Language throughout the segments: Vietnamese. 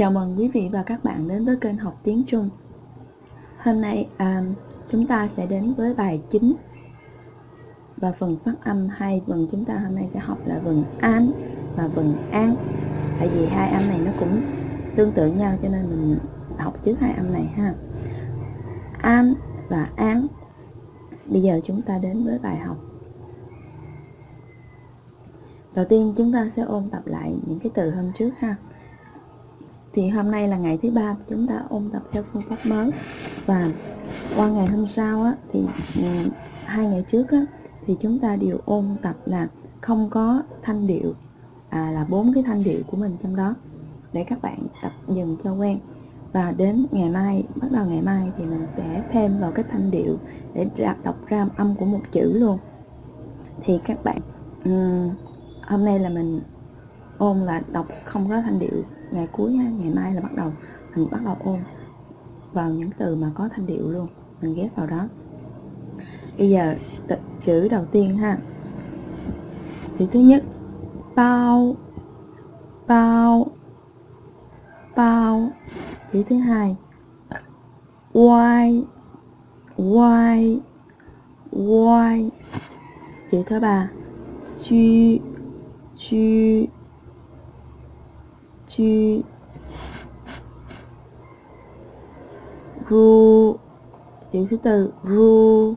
Chào mừng quý vị và các bạn đến với kênh học tiếng Trung. Hôm nay à, chúng ta sẽ đến với bài chính và phần phát âm hai vần chúng ta hôm nay sẽ học là vần an và vần an. Tại vì hai âm này nó cũng tương tự nhau cho nên mình học trước hai âm này ha. An và an. Bây giờ chúng ta đến với bài học. Đầu tiên chúng ta sẽ ôn tập lại những cái từ hôm trước ha thì hôm nay là ngày thứ ba chúng ta ôn tập theo phương pháp mới. Và qua ngày hôm sau á, thì ờ, hai ngày trước á, thì chúng ta đều ôn tập là không có thanh điệu à, là bốn cái thanh điệu của mình trong đó để các bạn tập dần cho quen. Và đến ngày mai bắt đầu ngày mai thì mình sẽ thêm vào cái thanh điệu để đọc ra âm của một chữ luôn. Thì các bạn um, hôm nay là mình ôn là đọc không có thanh điệu ngày cuối ha, ngày mai là bắt đầu mình bắt đầu ôn vào những từ mà có thanh điệu luôn mình ghép vào đó. Bây giờ tự, chữ đầu tiên ha. Chữ thứ nhất bao bao bao. Chữ thứ hai why why why chữ thứ ba chu chu chu ru chữ thứ tư ru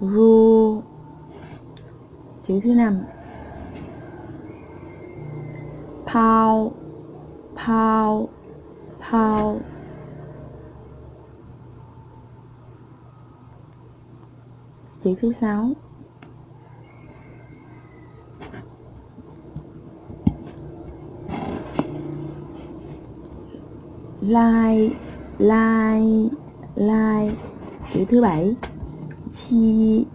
ru chữ thứ năm. Pao pao pao. Chữ thứ sáu. Lai lai lai. Chữ thứ bảy. Chi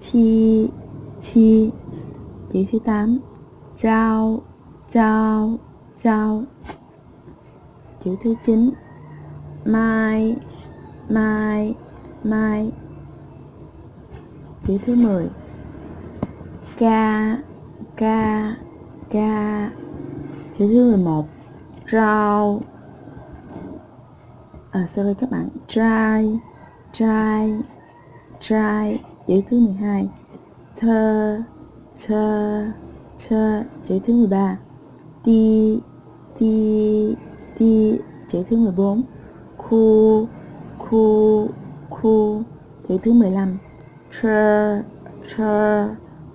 chi chi. Chữ thứ tám. Trao trao trao chữ thứ chín. Mai mai mai. Chữ thứ mười. Ca ca ca. Chữ thứ mười một. Rau à, sau đây các bạn. Try try try. Chữ thứ 12 thơ thơ thơ chữ thứ 13 ti ti ti. Chữ thứ 14 khu khu khu. Chữ thứ 15 trơ trơ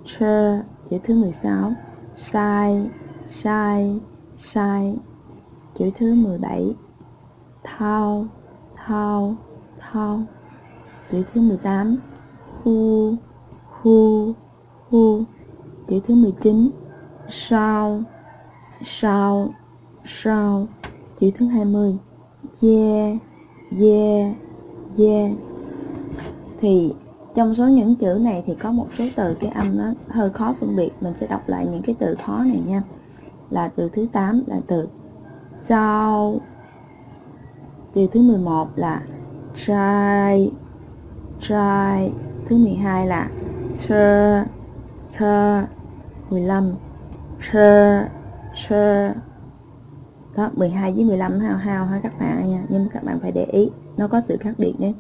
trơ chữ thứ 16 sai sai sai. Chữ thứ 17 thao thao thao. Chữ thứ 18 hu hu hu. Chữ thứ 19 sao sao sao. Chữ thứ 20 yeah yeah yeah thì trong số những chữ này thì có một số từ cái âm nó hơi khó phân biệt. Mình sẽ đọc lại những cái từ khó này nha. Là từ thứ 8 là từ giao từ thứ 11 là try try. Thứ 12 là tur tur 15 tur tur đó 12 với 15 hao hao ha các bạn nha. Nhưng các bạn phải để ý, nó có sự khác biệt đấy.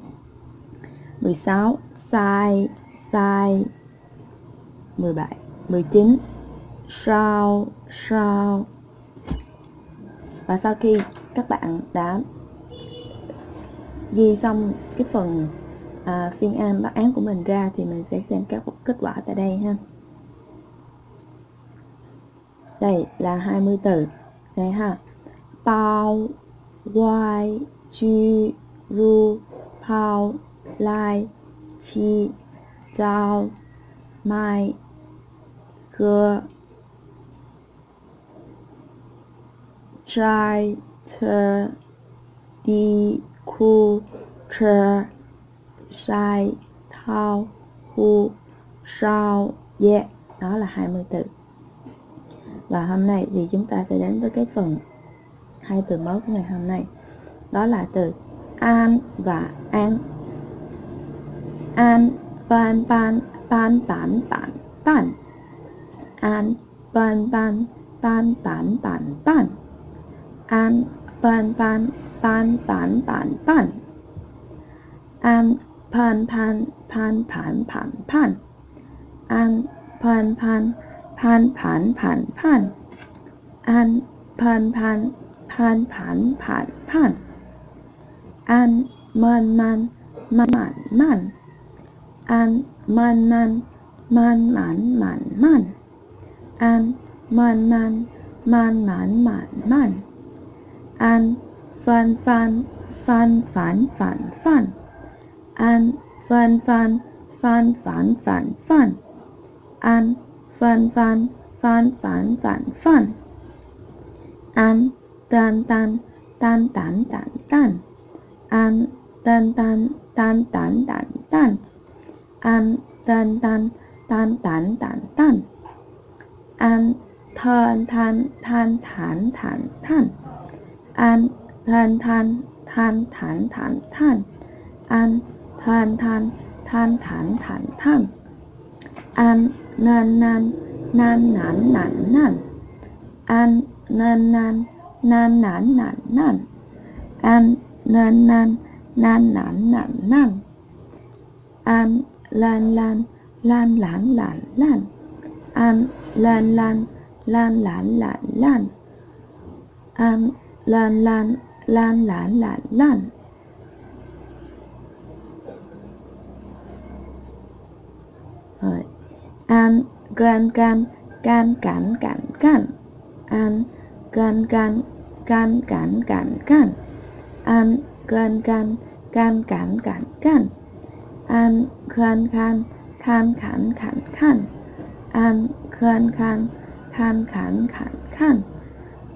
16 sai sai. 17 19 sao sao và sau khi các bạn đã ghi xong cái phần à, phiên an bác án của mình ra thì mình sẽ xem các kết quả tại đây ha. Đây là 20 từ. Đây ha. Bao y chu ru pao lai chi giao mai cơ trai thơ đi khu trơ sai thao hu sao ye, đó là 20 từ. Và hôm nay thì chúng ta sẽ đến với cái phần hai từ mới của ngày hôm nay. Đó là từ an và an. An ban ban ban bản bản bản an ban ban ban bản bản bản an ban ban 斑斑斑斑，安潘潘潘潘盘盘盘，安潘潘潘潘盘盘盘，安潘潘潘潘盘盘盘，安曼曼曼曼曼，安曼曼曼曼曼曼，安曼曼曼曼曼曼，安。饭饭饭饭饭饭，安饭饭饭饭饭饭，安饭饭饭饭饭饭，安蛋蛋蛋蛋蛋蛋，安蛋蛋蛋蛋蛋蛋，安蛋蛋蛋蛋蛋蛋，安叹叹叹叹叹叹，安。Than than than thản thản than an than than than thản thản than an nan nan nan nản nản nan an nan nan nan nản nản nan an nan nan nan nản nản nan an lan lan lan lan lan lan an lan lan lan lan lan lan an lan lan lan lan lan lan. Rồi. An, gan gan gan cản cản cản an, gan gan gan cản cản cản an, gan gan gan cản cản cản an, gan gan khan khản khản khản an, gan gan khan khản khản khản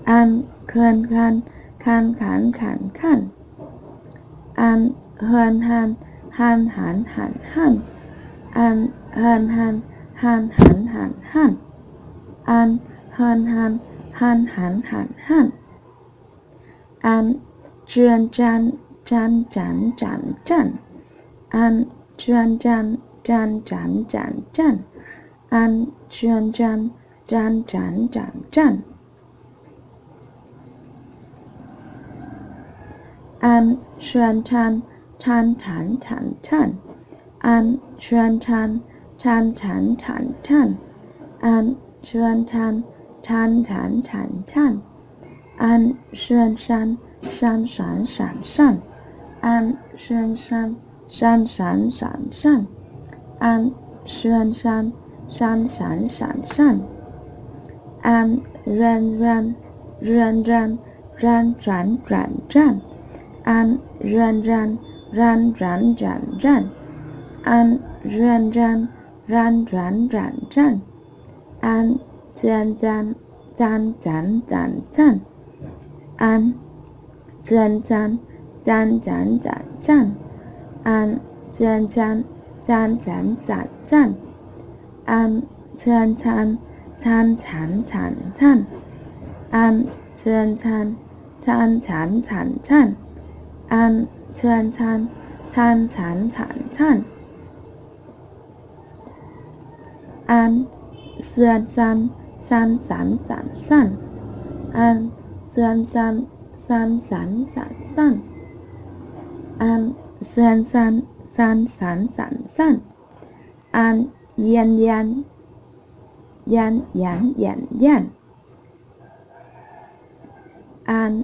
an khan khan 看看，看看，安憨憨憨憨憨憨，安憨憨憨憨憨憨，安憨憨憨憨憨憨，安转转转转转转，安转转转转转转，安转转转转转转。An chuyên chan chan chán chán chán an chuyên chan chan chán chán chán an chuyên chan chan chán chán chán an chuyên san san san san san. An chuyên san san san san san. An chuyên san san san san san. An ran ran ran ran ran ran ran ran an ran ran ran ran ran ran an ran ran ran ran ran ran an zan zan zan zan zan zan an zan zan zan zan zan zan an zan zan zan zan zan zan an zan zan zan zan zan zan an zan zan zan zan zan zan an chan chan chan chan chan chan. An zan san san san san san. An zan san san san san san. An zan san san san san san. An, yan yan. Yan yan yan yan. An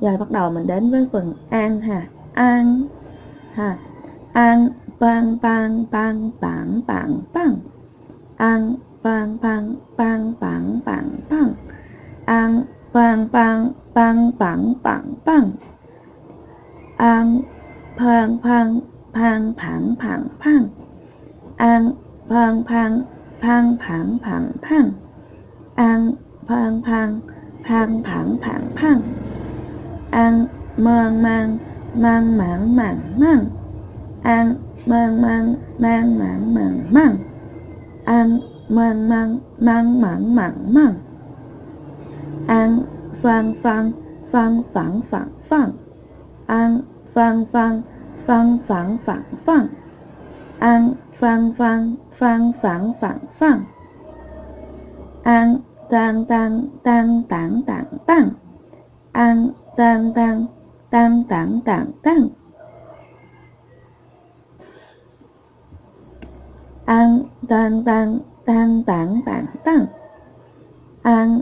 Rồi bắt đầu mình đến với phần an ha. An ha. An bang bang bang bang bang bang. An bang bang bang bang bang bang. An bang bang bang bang bang bang. An phang phang phang phang phang phang. An phang phang phang phang phang phang. An phang phang phang phẳng phẳng phăng ăn mang mang mang mảng mảng mang ăn mang mang mang mảng mảng mang ăn mang mang mang mảng mảng mang ăn phang phang phang phẳng phẳng phẳng. Ăn phang phang phang phẳng phẳng phẳng. Ăn phang phang phang phẳng phẳng phẳng. Ăn tăng tăng tăng tảng tảng tăng ăn tăng tăng tăng tảng tảng tăng an tăng tăng tăng tảng tảng tăng an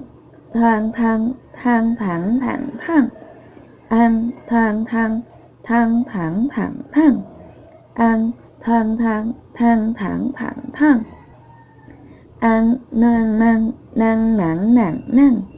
thang thang thang thẳng thẳng thẳng an thang thang thang thẳng thẳng thẳng an thang thang thang thẳng thẳng nan nan nang nang nang nặng nặng nặng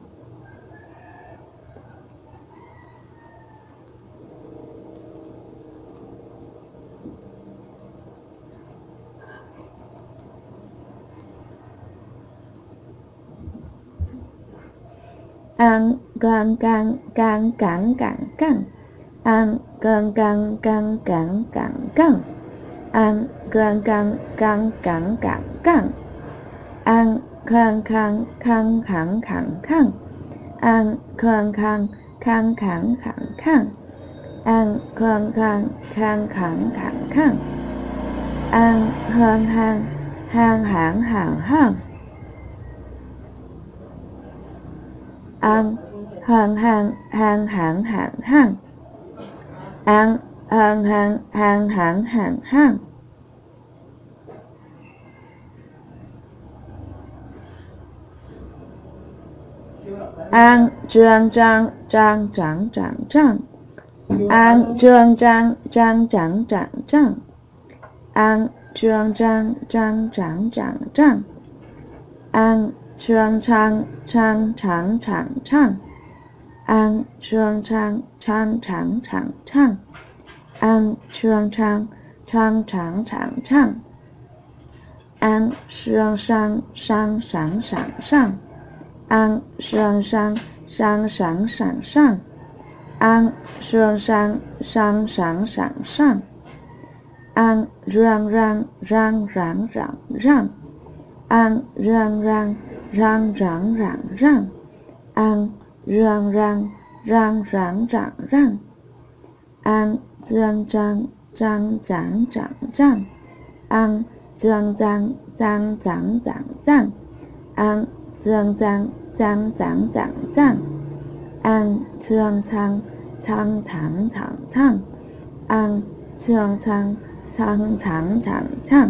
安干干干干干干，安干干干干干干，安干干干干干干，安康康康康康康，安康康康康康康，安康康康康康康，安康康康康康康。Ăn hàng hàng hàng hàng hàng hàng ăn hàng hàng hàng hàng hàng hàng ăn trương trang trang trắng trắng trắng ăn trương trang trang trắng trắng trắng ăn trương trang trang trắng trắng trắng ăn trương trang trang trắng trắng trắng ăn trương trang trang trắng trắng trắng ăn trương trang trang trắng trắng trắng ăn trương sang sang sáng sáng sang ăn trương sang sang sáng sáng sang ăn trương sang sang sáng sáng sang ăn rang rang rang rang rang rang ăn rang rang rang rang rang rang ăn rang rang rang rang rang rang ăn dương trang trang trắng trắng trắng ăn dương giang giang trắng trắng trắng ăn dương giang giang trắng trắng trắng ăn dương trang trang trắng trắng trắng ăn dương trang trang trắng trắng trắng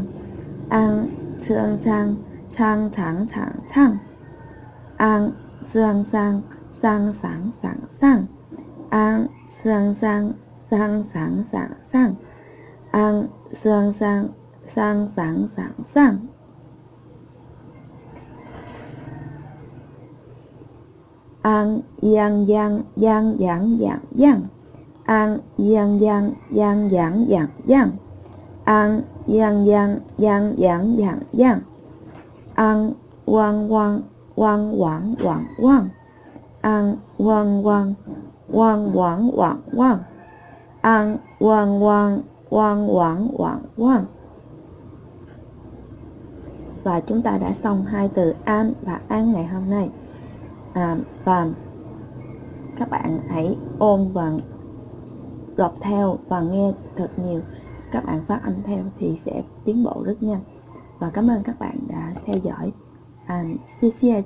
ăn dương trang 唱唱唱唱，昂声声声，响响响，昂声声声，响响响，昂声声声，央央央央。昂。Ăn quang quang quang quảng quảng quang ăn quang quang quang quảng quảng quang ăn quang quang quang quảng quảng quang và chúng ta đã xong hai từ an và an ngày hôm nay. À, và các bạn hãy ôm và đọc theo và nghe thật nhiều. Các bạn phát âm theo thì sẽ tiến bộ rất nhanh và cảm ơn các bạn đã theo dõi. À, xie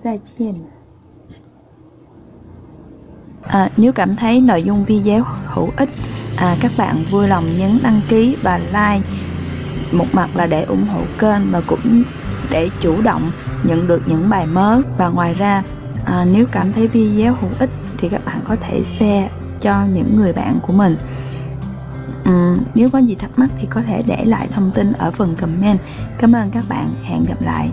à, nếu cảm thấy nội dung video hữu ích à, các bạn vui lòng nhấn đăng ký và like. Một mặt là để ủng hộ kênh và cũng để chủ động nhận được những bài mới. Và ngoài ra à, nếu cảm thấy video hữu ích thì các bạn có thể share cho những người bạn của mình uhm, nếu có gì thắc mắc thì có thể để lại thông tin ở phần comment. Cảm ơn các bạn. Hẹn gặp lại.